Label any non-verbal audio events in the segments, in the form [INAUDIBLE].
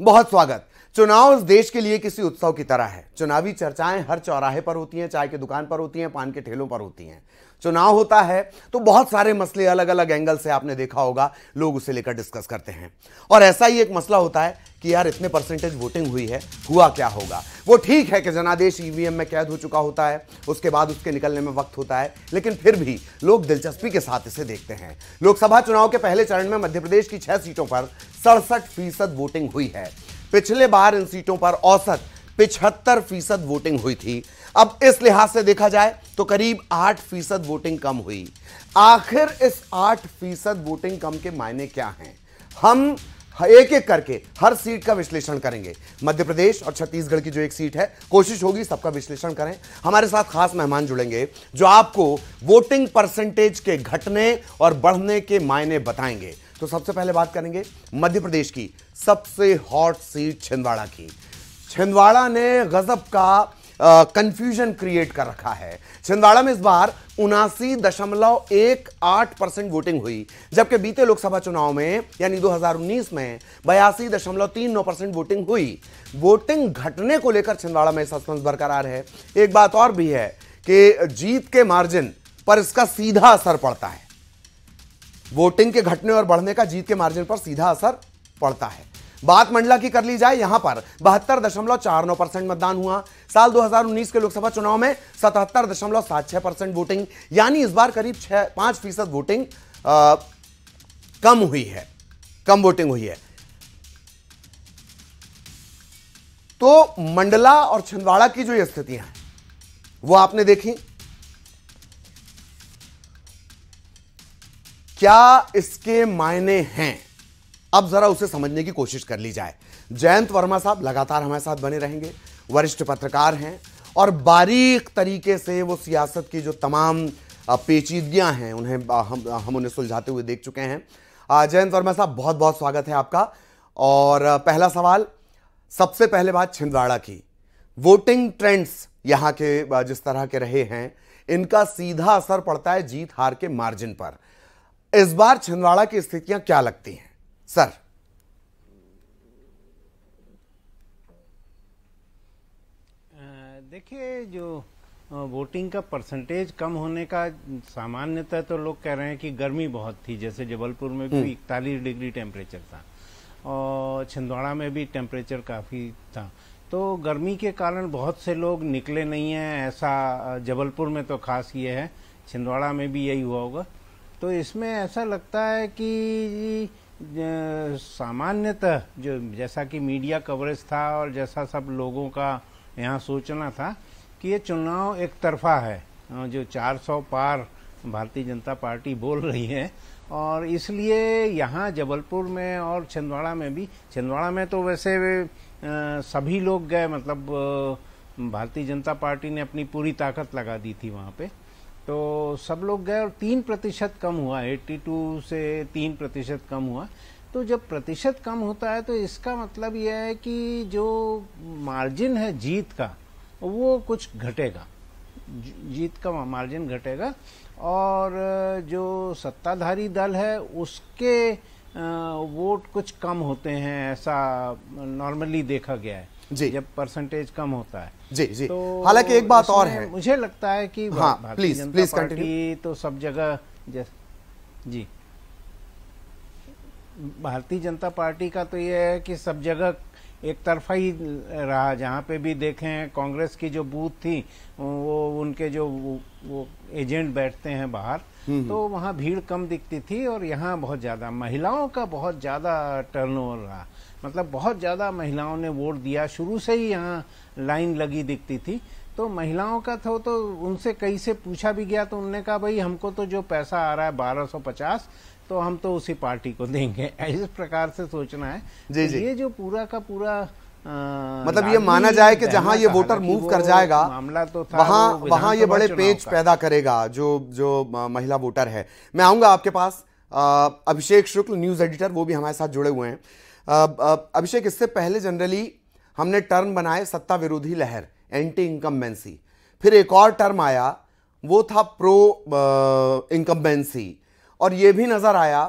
बहुत स्वागत। चुनाव इस देश के लिए किसी उत्सव की तरह है। चुनावी चर्चाएँ हर चौराहे पर होती हैं, चाय के दुकान पर होती हैं, पान के ठेलों पर होती हैं। चुनाव होता है तो बहुत सारे मसले अलग अलग एंगल से आपने देखा होगा, लोग उसे लेकर डिस्कस करते हैं। और ऐसा ही एक मसला होता है कि यार इतने परसेंटेज वोटिंग हुई है, हुआ क्या होगा? वो ठीक है कि जनादेश ईवीएम में कैद हो चुका होता है, उसके बाद उसके निकलने में वक्त होता है, लेकिन फिर भी लोग दिलचस्पी के साथ इसे देखते हैं। लोकसभा चुनाव के पहले चरण में मध्य प्रदेश की छह सीटों पर सड़सठ फ़ीसद वोटिंग हुई है। पिछले बार इन सीटों पर औसत पिछहत्तर फ़ीसद वोटिंग हुई थी। अब इस लिहाज से देखा जाए तो करीब आठ फ़ीसद वोटिंग कम हुई। आखिर इस आठ फ़ीसद वोटिंग कम के मायने क्या हैं? हम एक एक करके हर सीट का विश्लेषण करेंगे। मध्य प्रदेश और छत्तीसगढ़ की जो एक सीट है, कोशिश होगी सबका विश्लेषण करें। हमारे साथ खास मेहमान जुड़ेंगे, जो आपको वोटिंग परसेंटेज के घटने और बढ़ने के मायने बताएँगे। तो सबसे पहले बात करेंगे मध्य प्रदेश की सबसे हॉट सीट छिंदवाड़ा की। छिंदवाड़ा ने गजब का कंफ्यूजन क्रिएट कर रखा है। छिंदवाड़ा में इस बार उनासी दशमलव एक आठ परसेंट वोटिंग हुई, जबकि बीते लोकसभा चुनाव में, यानी 2019 में, बयासी दशमलव तीन नौ परसेंट वोटिंग हुई। वोटिंग घटने को लेकर छिंदवाड़ा में सस्पेंस बरकरार है। एक बात और भी है कि जीत के मार्जिन पर इसका सीधा असर पड़ता है। वोटिंग के घटने और बढ़ने का, जीत के मार्जिन पर सीधा असर पड़ता है। बात मंडला की कर ली जाए यहाँ पर बहत्तर दशमलव चार नौ परसेंट मतदान हुआ। साल 2019 के लोकसभा चुनाव में सतहत्तर दशमलव सात छह परसेंट वोटिंग यानी इस बार करीब छह पाँच फ़ीसद वोटिंग आ, कम हुई है। कम वोटिंग हुई है। तो मंडला और छिंदवाड़ा की जो स्थितियाँ हैं वो आपने देखी। क्या इसके मायने हैं? अब जरा उसे समझने की कोशिश कर ली जाए। जयंत वर्मा साहब लगातार हमारे साथ बने रहेंगे, वरिष्ठ पत्रकार हैं और बारीक तरीके से वो सियासत की जो तमाम पेचीदगियाँ हैं, उन्हें हम हम उन्हें सुलझाते हुए देख चुके हैं। जयंत वर्मा साहब बहुत बहुत स्वागत है आपका। और पहला सवाल, सबसे पहले बात छिंदवाड़ा की। वोटिंग ट्रेंड्स यहाँ के जिस तरह के रहे हैं, इनका सीधा असर पड़ता है जीत हार के मार्जिन पर। इस बार छिंदवाड़ा की स्थितियाँ क्या लगती हैं? सर देखिए जो वोटिंग का परसेंटेज कम होने का सामान्यतः तो लोग कह रहे हैं कि गर्मी बहुत थी जैसे जबलपुर में भी हम्म। इकतालीस डिग्री टेम्परेचर था और छिंदवाड़ा में भी टेम्परेचर काफ़ी था। तो गर्मी के कारण बहुत से लोग निकले नहीं हैं ऐसा जबलपुर में तो खास ये है छिंदवाड़ा में भी यही हुआ होगा। तो इसमें ऐसा लगता है कि सामान्यतः जो जैसा कि मीडिया कवरेज था और जैसा सब लोगों का यहाँ सोचना था कि ये चुनाव एक तरफा है जो 400 पार भारतीय जनता पार्टी बोल रही है। और इसलिए यहाँ जबलपुर में और छिंदवाड़ा में भी छिंदवाड़ा में तो वैसे आ, सभी लोग गए मतलब भारतीय जनता पार्टी ने अपनी पूरी ताकत लगा दी थी वहाँ पे। तो सब लोग गए और तीन प्रतिशत कम हुआ 82 से तीन प्रतिशत कम हुआ। तो जब प्रतिशत कम होता है तो इसका मतलब यह है कि जो मार्जिन है जीत का, वो कुछ घटेगा। जीत का मार्जिन घटेगा। और जो सत्ताधारी दल है, उसके वोट कुछ कम होते हैं, ऐसा नॉर्मली देखा गया है। जी। जब परसेंटेज कम होता है। जी जी। तो हालाँकि एक बात और है। मुझे लगता है कि हाँ, प्लीज़ प्लीज़ कंटिन्यू तो सब जगह जी। भारतीय जनता पार्टी का तो यह है कि सब जगह एक तरफा ही रहा जहाँ पे भी देखें कांग्रेस की जो बूथ थी वो उनके जो वो, वो एजेंट बैठते हैं बाहर हम्म, हम्म। तो वहाँ भीड़ कम दिखती थी और यहाँ बहुत ज़्यादा महिलाओं का बहुत ज़्यादा टर्नओवर रहा मतलब बहुत ज़्यादा महिलाओं ने वोट दिया शुरू से ही यहाँ लाइन लगी दिखती थी तो महिलाओं का था तो उनसे कई से पूछा भी गया तो उनने कहा भाई हमको तो जो पैसा आ रहा है बारह सौ पचास तो हम तो उसी पार्टी को देंगे। [LAUGHS] इस प्रकार से सोचना है। जी जी। ये जो पूरा का पूरा आ, मतलब ये माना जाए कि जहाँ ये वोटर मूव कर जाएगा मामला तो था वहाँ वहाँ ये बड़े पेच पैदा करेगा जो जो महिला वोटर है। मैं आऊँगा आपके पास। अभिषेक शुक्ल न्यूज़ एडिटर वो भी हमारे साथ जुड़े हुए हैं। अभिषेक इससे पहले जनरली हमने टर्म बनाए सत्ता विरोधी लहर एंटी इनकम्बेंसी फिर एक और टर्म आया वो था प्रो इनकम्बेंसी और ये भी नज़र आया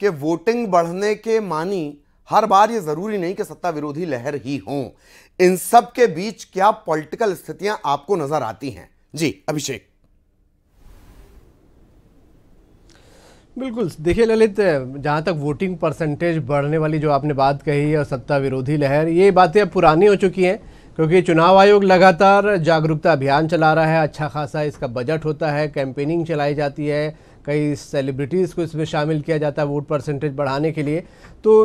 कि वोटिंग बढ़ने के मानी हर बार ये ज़रूरी नहीं कि सत्ता विरोधी लहर ही हो। इन सब के बीच क्या पॉलिटिकल स्थितियाँ आपको नज़र आती हैं? जी, अभिषेक। बिल्कुल। देखिए ललित, जहाँ तक वोटिंग परसेंटेज बढ़ने वाली जो आपने बात कही है और सत्ता विरोधी लहर, ये बातें अब पुरानी हो चुकी हैं, क्योंकि चुनाव आयोग लगातार जागरूकता अभियान चला रहा है अच्छा खासा इसका बजट होता है, कैंपेनिंग चलाई जाती है कई सेलिब्रिटीज़ को इसमें शामिल किया जाता है वोट परसेंटेज बढ़ाने के लिए। तो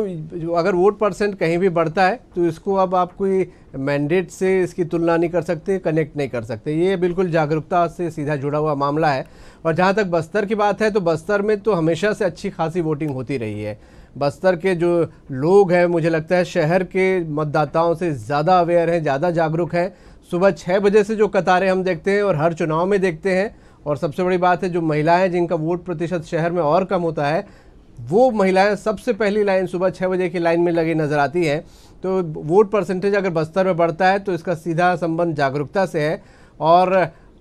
अगर वोट परसेंट कहीं भी बढ़ता है तो इसको अब आप कोई मैंडेट से इसकी तुलना नहीं कर सकते कनेक्ट नहीं कर सकते। ये बिल्कुल जागरूकता से सीधा जुड़ा हुआ मामला है। और जहाँ तक बस्तर की बात है तो बस्तर में तो हमेशा से अच्छी खासी वोटिंग होती रही है। बस्तर के जो लोग हैं, मुझे लगता है शहर के मतदाताओं से ज़्यादा अवेयर हैं, ज़्यादा जागरूक हैं। सुबह छः बजे से जो कतारें हम देखते हैं और हर चुनाव में देखते हैं और सबसे बड़ी बात है, जो महिलाएँ जिनका वोट प्रतिशत शहर में और कम होता है, वो महिलाएँ सबसे पहली लाइन सुबह छः बजे की लाइन में लगी नज़र आती हैं। तो वोट परसेंटेज अगर बस्तर में बढ़ता है तो इसका सीधा संबंध जागरूकता से है और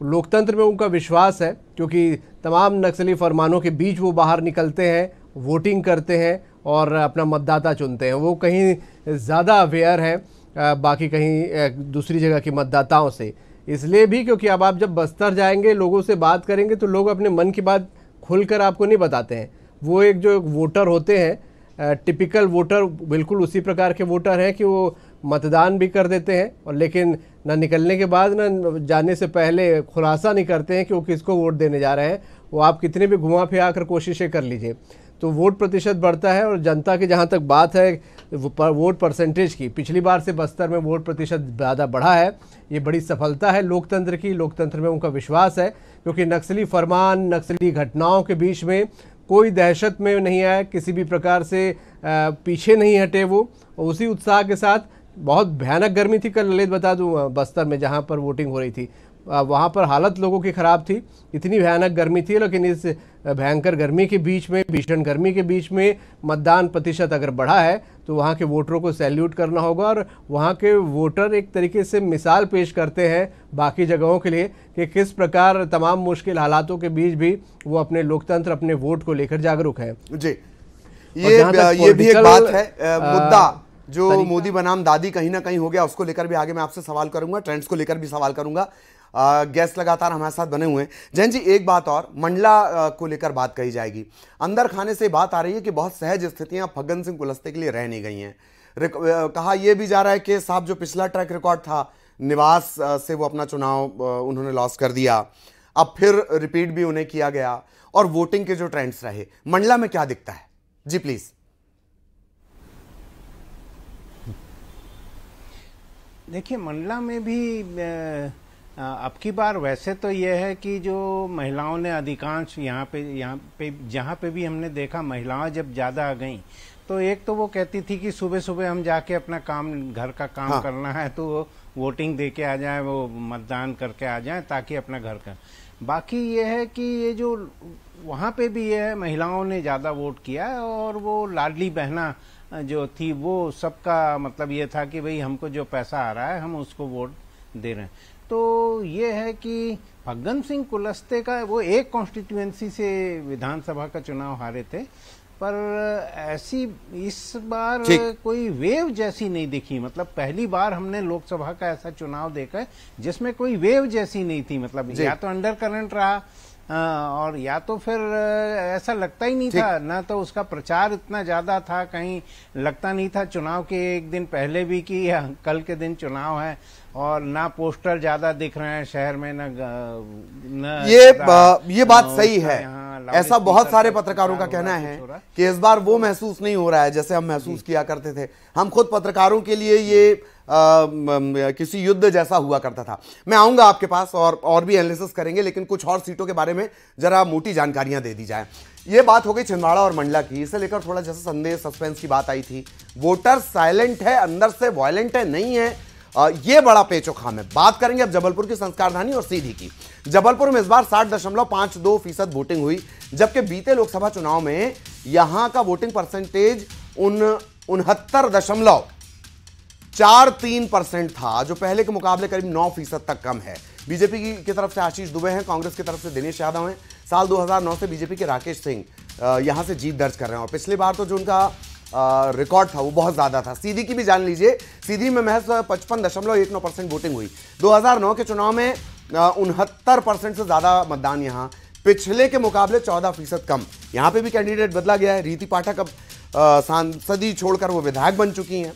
लोकतंत्र में उनका विश्वास है, क्योंकि तमाम नक्सली फरमानों के बीच वो बाहर निकलते हैं, वोटिंग करते हैं और अपना मतदाता चुनते हैं। वो कहीं ज़्यादा अवेयर हैं बाकी कहीं दूसरी जगह के मतदाताओं से। इसलिए भी क्योंकि अब आप जब बस्तर जाएँगे, लोगों से बात करेंगे तो लोग अपने मन की बात खुलकर आपको नहीं बताते हैं। वो एक जो वोटर होते हैं टिपिकल वोटर, बिल्कुल उसी प्रकार के वोटर हैं कि वो मतदान भी कर देते हैं, और लेकिन ना निकलने के बाद, ना जाने से पहले खुलासा नहीं करते हैं कि वो किसको वोट देने जा रहे हैं। वो आप कितने भी घुमा फिरा कर कोशिशें कर लीजिए। तो वोट प्रतिशत बढ़ता है और जनता की जहाँ तक बात है वोट परसेंटेज की, पिछली बार से बस्तर में वोट प्रतिशत ज़्यादा बढ़ा है, ये बड़ी सफलता है लोकतंत्र की, लोकतंत्र में उनका विश्वास है, क्योंकि नक्सली फरमान, नक्सली घटनाओं के बीच में कोई दहशत में नहीं आया, किसी भी प्रकार से पीछे नहीं हटे वो उसी उत्साह के साथ, बहुत भयानक गर्मी थी, कल ललित बता दूँ, बस्तर में जहाँ पर वोटिंग हो रही थी। वहाँ पर हालत लोगों की ख़राब थी। इतनी भयानक गर्मी थी लेकिन इस भयंकर गर्मी के बीच में भीषण गर्मी के बीच में मतदान प्रतिशत अगर बढ़ा है तो वहाँ के वोटरों को सैल्यूट करना होगा और वहाँ के वोटर एक तरीके से मिसाल पेश करते हैं बाकी जगहों के लिए कि किस प्रकार तमाम मुश्किल हालातों के बीच भी वो अपने लोकतंत्र अपने वोट को लेकर जागरूक है। जी। ये ये भी एक बात है मुद्दा जो मोदी बनाम दादी कहीं ना कहीं हो गया उसको लेकर भी आगे मैं आपसे सवाल करूँगा ट्रेंड्स को लेकर भी सवाल करूँगा। गेस्ट लगातार हमारे साथ बने हुए हैं। जैन जी, एक बात और, मंडला को लेकर बात कही जाएगी। अंदर खाने से बात आ रही है कि बहुत सहज स्थितियाँ फग्गन सिंह कुलस्ते के लिए रह नहीं गई हैं। कहा यह भी जा रहा है कि साहब, जो पिछला ट्रैक रिकॉर्ड था, निवास से वो अपना चुनाव उन्होंने लॉस कर दिया। अब फिर रिपीट भी उन्हें किया गया और वोटिंग के जो ट्रेंड्स रहे। मंडला में क्या दिखता है? जी प्लीज़ देखिए, मंडला में भी अब की बार वैसे तो यह है कि जो महिलाओं ने अधिकांश यहाँ पे यहाँ पे जहाँ पे भी हमने देखा महिलाएँ जब ज़्यादा आ गई तो एक तो वो कहती थी कि सुबह सुबह हम जाके अपना काम घर का काम हाँ। करना है तो वो वोटिंग दे के आ जाए वो मतदान करके आ जाए ताकि अपना घर का बाकी ये है कि ये जो वहाँ पे भी ये है महिलाओं ने ज़्यादा वोट किया है और वो लाडली बहना जो थी वो सबका मतलब ये था कि भाई हमको जो पैसा आ रहा है हम उसको वोट दे रहे हैं तो ये है कि फग्गन सिंह कुलस्ते का वो एक कॉन्स्टिट्यूएंसी से विधानसभा का चुनाव हारे थे पर ऐसी इस बार कोई वेव जैसी नहीं दिखी। मतलब पहली बार हमने लोकसभा का ऐसा चुनाव देखा है जिसमें कोई वेव जैसी नहीं थी। मतलब या तो अंडर करंट रहा और या तो फिर ऐसा लगता ही नहीं था। ना तो उसका प्रचार इतना ज़्यादा था कहीं लगता नहीं था चुनाव के एक दिन पहले भी कि कल के दिन चुनाव है। और ना पोस्टर ज़्यादा दिख रहे हैं शहर में न, न ये बा, ये बात सही है। ऐसा बहुत सारे पत्रकारों का कहना है कि इस बार वो महसूस नहीं हो रहा है जैसे हम महसूस किया करते थे। हम खुद पत्रकारों के लिए ये आ, किसी युद्ध जैसा हुआ करता था। मैं आऊँगा आपके पास और और भी एनालिसिस करेंगे लेकिन कुछ और सीटों के बारे में जरा मोटी जानकारियाँ दे दी जाए। ये बात हो गई छिंदवाड़ा और मंडला की। इसे लेकर थोड़ा जैसा संदेह सस्पेंस की बात आई थी। वोटर साइलेंट है अंदर से वायलेंट है नहीं है। ये बड़ा पेचोखाम है। बात करेंगे अब जबलपुर की संस्कारधानी और सीधी की। जबलपुर में इस बार साठ दशमलव पाँच दो फ़ीसद वोटिंग हुई जबकि बीते लोकसभा चुनाव में यहाँ का वोटिंग परसेंटेज उन उनहत्तर दशमलव चार तीन परसेंट था जो पहले के मुकाबले करीब नौ फ़ीसद तक कम है। बीजेपी की, की तरफ़ से आशीष दुबे हैं कांग्रेस की तरफ़ से दिनेश यादव हैं। साल 2009 से बीजेपी के राकेश सिंह यहाँ से जीत दर्ज कर रहे हैं। और पिछली बार तो जो उनका रिकॉर्ड था, वो बहुत ज़्यादा था। सीधी की भी जान लीजिए, सीधी में महज पचपन दशमलव एक नौ परसेंट वोटिंग हुई। 2009 के चुनाव में उनहत्तर परसेंट से ज़्यादा मतदान यहाँ। पिछले के मुकाबले चौदह फ़ीसद कम। यहाँ पे भी कैंडिडेट बदला गया है। रीति पाठक अब सांसदी छोड़कर वो विधायक बन चुकी हैं।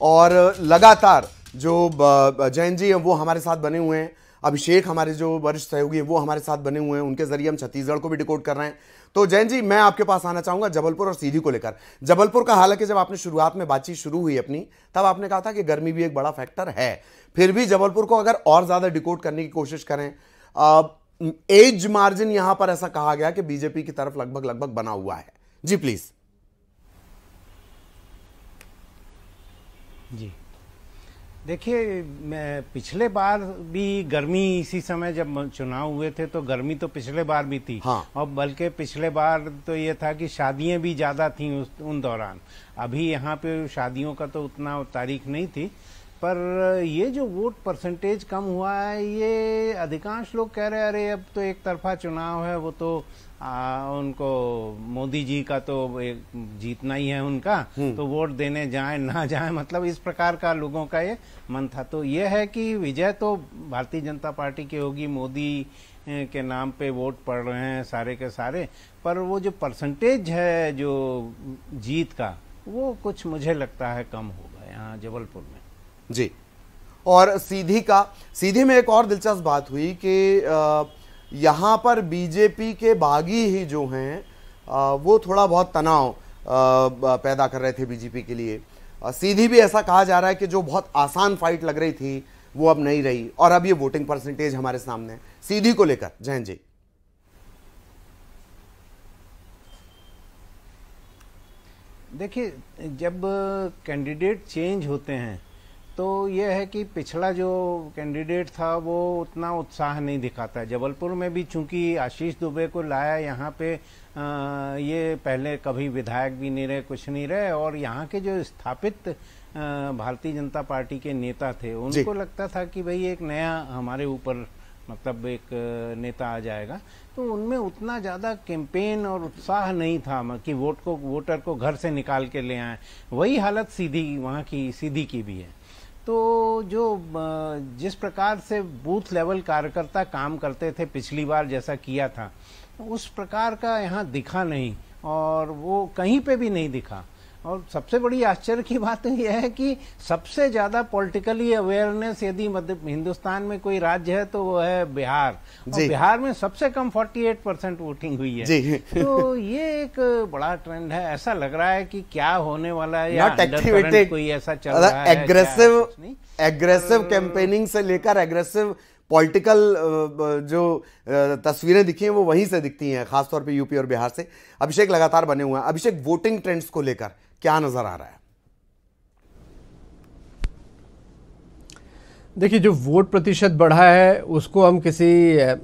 और लगातार जो जैन जी वो हमारे साथ बने हुए हैं। अभिषेक हमारे जो वरिष्ठ सहयोगी हैं, वो हमारे साथ बने हुए हैं। उनके ज़रिए हम छत्तीसगढ़ को भी डिकोड कर रहे हैं। तो जैन जी, मैं आपके पास आना चाहूँगा जबलपुर और सीधी को लेकर। जबलपुर का हालाँकि जब आपने शुरुआत में बातचीत शुरू हुई अपनी, तब आपने कहा था कि गर्मी भी एक बड़ा फैक्टर है। फिर भी जबलपुर को अगर और ज़्यादा डिकोड करने की कोशिश करें एज मार्जिन यहाँ पर ऐसा कहा गया कि बीजेपी की तरफ़ लगभग लगभग बना हुआ है। जी प्लीज़ जी। देखिए मैं पिछले बार भी गर्मी इसी समय जब चुनाव हुए थे तो गर्मी तो पिछले बार भी थी हाँ। और बल्कि पिछले बार तो ये था कि शादियाँ भी ज़्यादा थी उस उन दौरान अभी यहाँ पे शादियों का तो उतना तारीख नहीं थी पर ये जो वोट परसेंटेज कम हुआ है ये अधिकांश लोग कह रहे हैं अरे अब तो एक तरफा चुनाव है वो तो आ, उनको मोदी जी का तो एक जीतना ही है उनका हम्म। तो वोट देने जाए ना जाए। मतलब इस प्रकार का लोगों का ये मन था। तो ये है कि विजय तो भारतीय जनता पार्टी की होगी मोदी के नाम पे वोट पड़ रहे हैं सारे के सारे पर वो जो परसेंटेज है जो जीत का वो कुछ मुझे लगता है कम होगा यहाँ जबलपुर में। जी। और सीधी का, सीधी में एक और दिलचस्प बात हुई कि यहाँ पर बीजेपी के बागी ही जो हैं वो थोड़ा बहुत तनाव पैदा कर रहे थे बीजेपी के लिए। सीधी भी ऐसा कहा जा रहा है कि जो बहुत आसान फाइट लग रही थी, वो अब नहीं रही। और अब ये वोटिंग परसेंटेज हमारे सामने सीधी को लेकर जैन जी। देखिए, जब कैंडिडेट चेंज होते हैं तो ये है कि पिछला जो कैंडिडेट था वो उतना उत्साह नहीं दिखाता। जबलपुर में भी चूँकि आशीष दुबे को लाया यहाँ पे आ, ये पहले कभी विधायक भी नहीं रहे कुछ नहीं रहे और यहाँ के जो स्थापित भारतीय जनता पार्टी के नेता थे उनको लगता था कि भाई एक नया हमारे ऊपर मतलब एक नेता आ जाएगा। तो उनमें उतना ज़्यादा कैंपेन और उत्साह नहीं था कि वोट को वोटर को घर से निकाल के ले आए। वही हालत सीधी वहाँ की सीधी की भी है। तो जो जिस प्रकार से बूथ लेवल कार्यकर्ता काम करते थे पिछली बार जैसा किया था, उस प्रकार का यहाँ दिखा नहीं और वो कहीं पे भी नहीं दिखा। और सबसे बड़ी आश्चर्य की बात तो यह है कि सबसे ज़्यादा पॉलिटिकली अवेयरनेस यदि मध्य हिंदुस्तान में कोई राज्य है तो वो है बिहार। और बिहार में सबसे कम 48 परसेंट वोटिंग हुई है। जी। तो ये एक बड़ा ट्रेंड है। ऐसा लग रहा है कि क्या होने वाला है या कोई ऐसा चल रहा है एग्रेसिव एग्रेसिव कैंपेनिंग से लेकर एग्रेसिव पॉलिटिकल जो तस्वीरें दिखी हैं वो वहीं से दिखती हैं खासतौर पे यूपी और बिहार से। अभिषेक लगातार बने हुए हैं। अभिषेक वोटिंग ट्रेंड्स को लेकर। क्या नज़र आ रहा है? देखिए, जो वोट प्रतिशत बढ़ा है, उसको हम किसी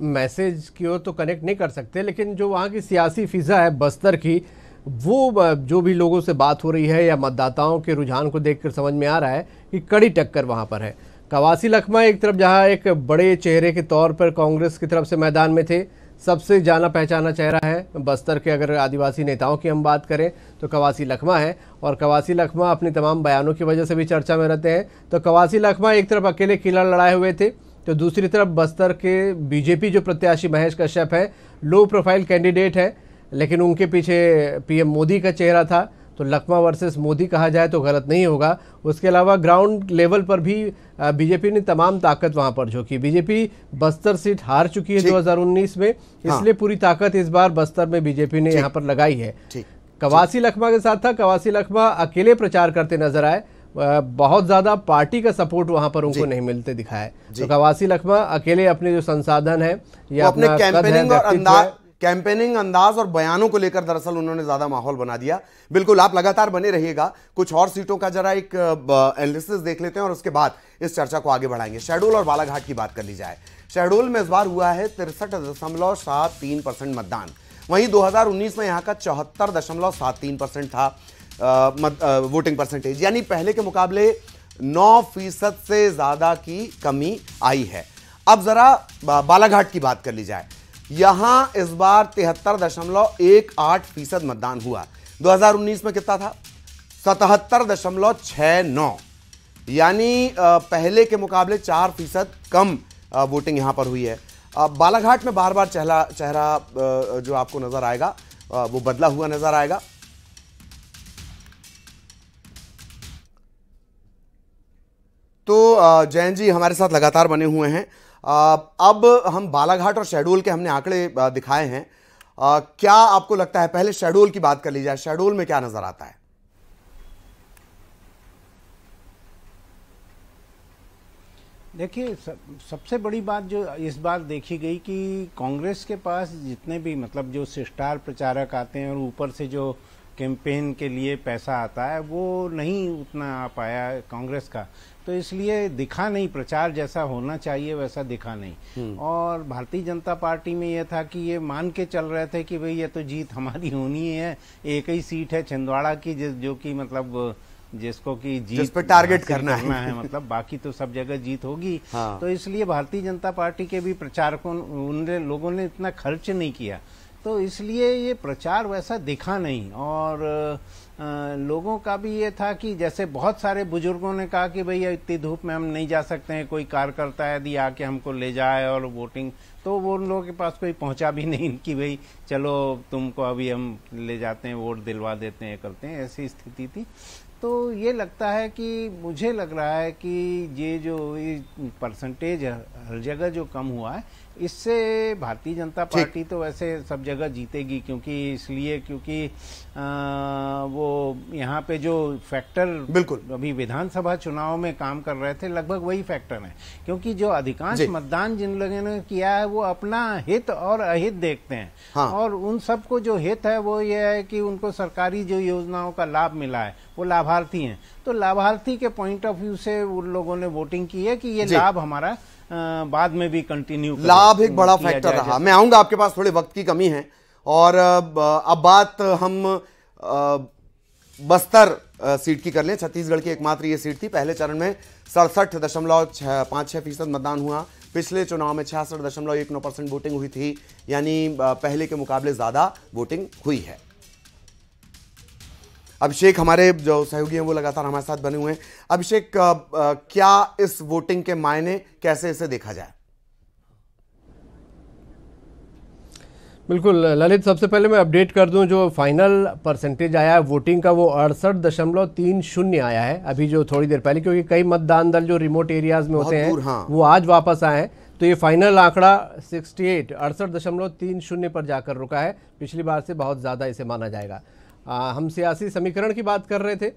मैसेज की ओर तो कनेक्ट नहीं कर सकते, लेकिन जो वहाँ की सियासी फिजा है बस्तर की, वो जो भी लोगों से बात हो रही है या मतदाताओं के रुझान को देखकर समझ में आ रहा है कि कड़ी टक्कर वहाँ पर है। कवासी लखमा एक तरफ़, जहाँ एक बड़े चेहरे के तौर पर कांग्रेस की तरफ़ से मैदान में थे सबसे जाना पहचाना चेहरा है। बस्तर के अगर आदिवासी नेताओं की हम बात करें तो कवासी लखमा है। और कवासी लखमा अपने तमाम बयानों की वजह से भी चर्चा में रहते हैं। तो कवासी लखमा एक तरफ़ अकेले किला लड़ाए हुए थे तो दूसरी तरफ़ बस्तर के बीजेपी जो प्रत्याशी महेश कश्यप है लो प्रोफ़ाइल कैंडिडेट है, लेकिन उनके पीछे पीएम मोदी का चेहरा था। तो लखमा वर्सेस मोदी कहा जाए तो गलत नहीं होगा। उसके अलावा ग्राउंड लेवल पर भी बीजेपी ने तमाम ताकत वहाँ पर झोंकी। बीजेपी बस्तर सीट हार चुकी है 2019 में हाँ। इसलिए पूरी ताकत इस बार बस्तर में बीजेपी ने यहाँ पर लगाई है। कवासी लखमा के साथ था। कवासी लखमा अकेले प्रचार करते नज़र आए। बहुत ज़्यादा पार्टी का सपोर्ट वहाँ पर उनको नहीं मिलते दिखाए। तो कवासी लखमा अकेले अपने जो संसाधन है या अपने कैंपेनिंग और अंदाज कैंपेनिंग अंदाज और बयानों को लेकर दरअसल उन्होंने ज़्यादा माहौल बना दिया। बिल्कुल आप लगातार बने रहिएगा। कुछ और सीटों का जरा एक एनालिसिस देख लेते हैं और उसके बाद इस चर्चा को आगे बढ़ाएँगे। शहडोल और बालाघाट की बात कर ली जाए। शहडोल में इस बार हुआ है तिरसठ दशमलव सात तीन परसेंट मतदान। वहीं 2019 में यहाँ का चौहत्तर दशमलव सात तीन परसेंट था आ, मत, आ, वोटिंग परसेंटेज यानी पहले के मुकाबले नौ फ़ीसद से ज़्यादा की कमी आई है। अब जरा बालाघाट की बात कर ली जाए। यहाँ इस बार तिहत्तर दशमलव एक आठ फ़ीसद मतदान हुआ। 2019 में कितना था? सतहत्तर दशमलव छह नौ। यानी पहले के मुकाबले चार फ़ीसद कम वोटिंग यहाँ पर हुई है। बालाघाट में बार बार चेहरा चेहरा जो आपको नज़र आएगा वो बदला हुआ नज़र आएगा। तो जैन जी हमारे साथ लगातार बने हुए हैं। अब हम बालाघाट और शहडोल के हमने आंकड़े दिखाए हैं। क्या आपको लगता है पहले शहडोल की बात कर ली जाए शहडोल में क्या नज़र आता है? देखिए सब, सबसे बड़ी बात जो इस बार देखी गई कि कांग्रेस के पास जितने भी मतलब जो स्टार प्रचारक आते हैं और ऊपर से जो कैंपेन के लिए पैसा आता है वो नहीं उतना आ पाया कांग्रेस का। तो इसलिए दिखा नहीं प्रचार जैसा होना चाहिए वैसा दिखा नहीं। और भारतीय जनता पार्टी में यह था कि ये मान के चल रहे थे कि भाई ये तो जीत हमारी होनी है एक ही सीट है छिंदवाड़ा की जिस जो कि मतलब जिसको कि जीत जिस पे टारगेट हासिल करना है। है मतलब बाकी तो सब जगह जीत होगी। हाँ। तो इसलिए भारतीय जनता पार्टी के भी प्रचारकों उन लोगों ने इतना खर्च नहीं किया। तो इसलिए ये प्रचार वैसा दिखा नहीं। और अ, लोगों का भी ये था कि जैसे बहुत सारे बुज़ुर्गों ने कहा कि भैया इतनी धूप में हम नहीं जा सकते हैं कोई कार्यकर्ता यदि आके हमको ले जाए और वोटिंग तो वो उन लोगों के पास कोई पहुँचा भी [LAUGHS] नहीं कि भाई चलो तुमको अभी हम ले जाते हैं वोट दिलवा देते हैं करते हैं ऐसी स्थिति थी। तो ये लगता है कि मुझे लग रहा है कि ये जो परसेंटेज हर जगह जो कम हुआ है इससे भारतीय जनता पार्टी तो वैसे सब जगह जीतेगी क्योंकि इसलिए क्योंकि आ, वो यहाँ पे जो फैक्टर बिल्कुल। अभी विधानसभा चुनाव में काम कर रहे थे लगभग वही फैक्टर है। क्योंकि जो अधिकांश मतदान जिन लोगों ने किया है वो अपना हित और अहित देखते हैं। हाँ। और उन सबको जो हित है वो ये है कि उनको सरकारी जो योजनाओं का लाभ मिला है वो लाभार्थी हैं। तो लाभार्थी के पॉइंट ऑफ़ व्यू से उन लोगों ने वोटिंग की है कि ये लाभ हमारा बाद में भी कंटिन्यू लाभ एक बड़ा फैक्टर रहा। मैं आऊँगा आपके पास थोड़े वक्त की कमी है। और अब बात हम बस्तर सीट की कर लें। छत्तीसगढ़ की एकमात्र ये सीट थी। पहले चरण में सड़सठ दशमलव छः पाँच छः फ़ीसद मतदान हुआ। पिछले चुनाव में छियासठ दशमलव एक नौ परसेंट वोटिंग हुई थी। यानी पहले के मुकाबले ज़्यादा वोटिंग हुई है। अभिषेक हमारे जो सहयोगी हैं वो लगातार हमारे साथ बने हुए हैं। अभिषेक क्या इस वोटिंग के मायने कैसे इसे देखा जाए? बिल्कुल ललित सबसे पहले मैं अपडेट कर दूँ जो फाइनल परसेंटेज आया है वोटिंग का वो अड़सठ दशमलव तीन शून्य आया है। अभी जो थोड़ी देर पहले क्योंकि कई मतदान दल जो रिमोट एरियाज़ में होते हैं हाँ। वो आज वापस आए हैं। तो ये फाइनल आंकड़ा 68 अड़सठ दशमलव तीन शून्य पर जाकर रुका है। पिछली बार से बहुत ज़्यादा इसे माना जाएगा। आ, हम सियासी समीकरण की बात कर रहे थे।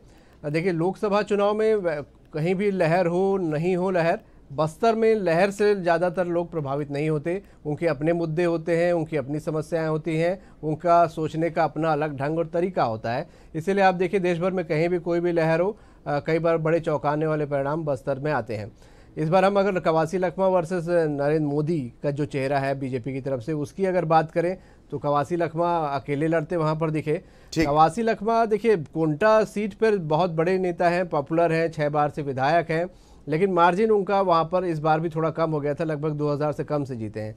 देखिए लोकसभा चुनाव में कहीं भी लहर हो नहीं हो लहर बस्तर में लहर से ज़्यादातर लोग प्रभावित नहीं होते। उनके अपने मुद्दे होते हैं उनकी अपनी समस्याएँ होती हैं उनका सोचने का अपना अलग ढंग और तरीका होता है। इसीलिए आप देखिए देश भर में कहीं भी कोई भी लहर हो कई बार बड़े चौंकाने वाले परिणाम बस्तर में आते हैं। इस बार हम अगर कवासी लखमा वर्सेस नरेंद्र मोदी का जो चेहरा है बीजेपी की तरफ़ से उसकी अगर बात करें तो कवासी लखमा अकेले लड़ते वहाँ पर दिखे। कवासी लखमा देखिए कोंटा सीट पर बहुत बड़े नेता हैं पॉपुलर हैं छह बार से विधायक हैं लेकिन मार्जिन उनका वहाँ पर इस बार भी थोड़ा कम हो गया था लगभग 2000 से कम से जीते हैं।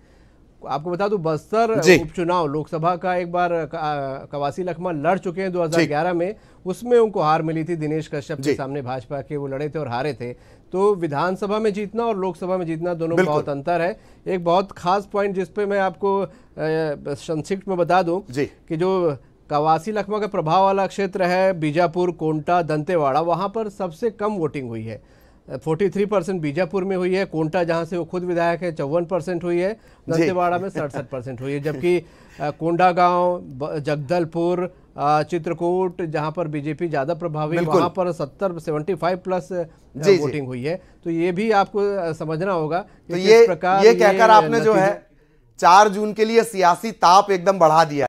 आपको बता दूँ बस्तर उपचुनाव लोकसभा का एक बार कवासी लखमा लड़ चुके हैं 2011 में उसमें उनको हार मिली थी दिनेश कश्यप के सामने भाजपा के वो लड़े थे और हारे थे। तो विधानसभा में जीतना और लोकसभा में जीतना दोनों में बहुत अंतर है। एक बहुत खास पॉइंट जिसपे मैं आपको संक्षिप्त में बता दूँ। कि जो कवासी लखमा का प्रभाव वाला क्षेत्र है बीजापुर कोंटा दंतेवाड़ा वहाँ पर सबसे कम वोटिंग हुई है। फोर्टी थ्री परसेंट बीजापुर में हुई है कोंटा जहाँ से वो खुद विधायक है चौवन परसेंट हुई है दंतेवाड़ा में सड़सठ परसेंट हुई है जबकि कोंडा गाँव जगदलपुर चित्रकूट जहाँ पर बीजेपी ज़्यादा प्रभावी। वहाँ पर सत्तर सेवेंटी फाइव प्लस जी, जी। वोटिंग हुई है तो ये भी आपको समझना होगा तो ये प्रकार ये कहकर आपने जो है चार जून के लिए सियासी ताप एकदम बढ़ा दिया